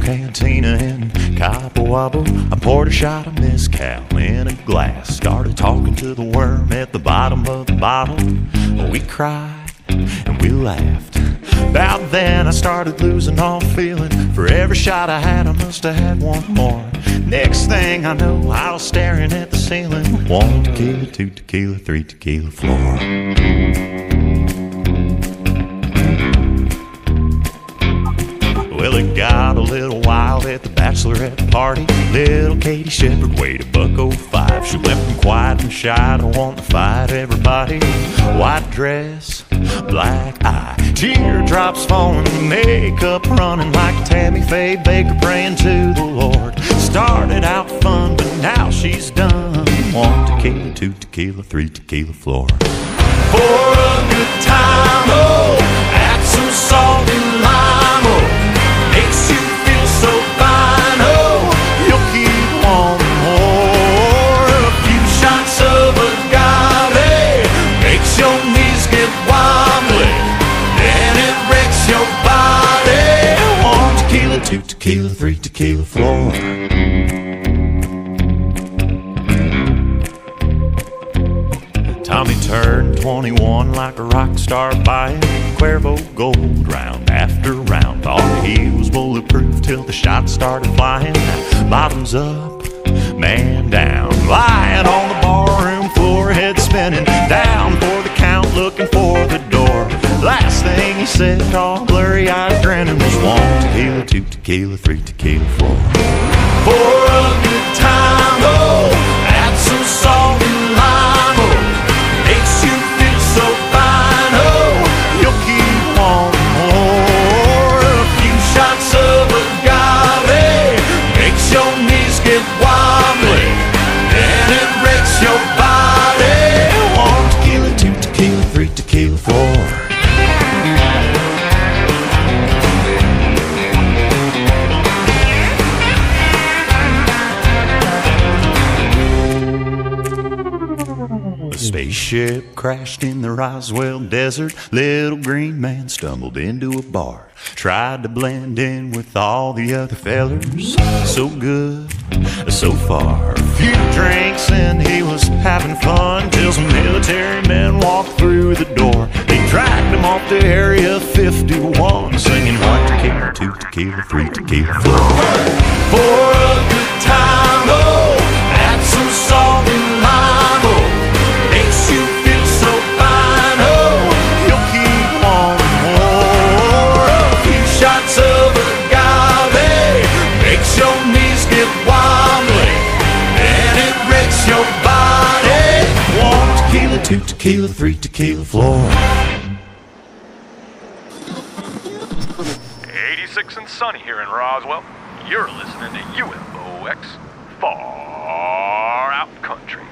Cantina in Cabo Wabo, I poured a shot of mezcal in a glass. Started talking to the worm at the bottom of the bottle. We cried and we laughed. About then, I started losing all feeling. For every shot I had, I must have had one more. Next thing I know, I was staring at the ceiling. One tequila, two tequila, three tequila floor. The bachelorette party. Little Katie Shepherd weighed a buck oh five. She went from quiet and shy to want to fight everybody. White dress, black eye, teardrops falling, makeup running like Tammy Faye Bakker praying to the Lord. Started out fun, but now she's done. One tequila, two tequila, three tequila floor. For a good time, oh, tequila, three tequila, floor. Tommy turned 21 like a rock star buying Cuervo gold round after round. Thought he was bulletproof till the shots started flying. Bottoms up, man down. Lying on Last thing he said, all blurry eyed grinning, was one tequila, two tequila, three tequila, four. Spaceship crashed in the Roswell desert. Little green man stumbled into a bar. Tried to blend in with all the other fellers. So good, so far. Few drinks and he was having fun till some military men walked through the door. They dragged him off to Area 51, singing one tequila, two tequila, three tequila, four. For tequila, three tequila, floor. 86 and sunny here in Roswell. You're listening to UFOX Far Out Country.